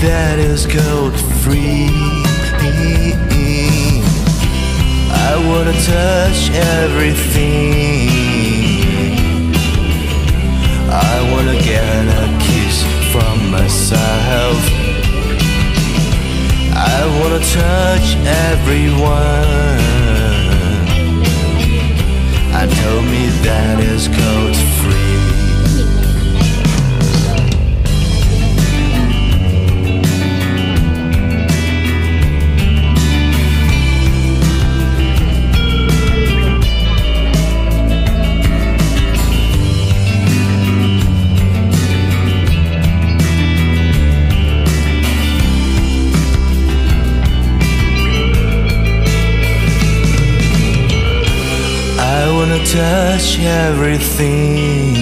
that is gold free. I wanna touch everything. I wanna get a kiss from myself. I wanna touch everyone. And told me that is gold touch everything.